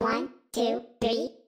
One, two, three.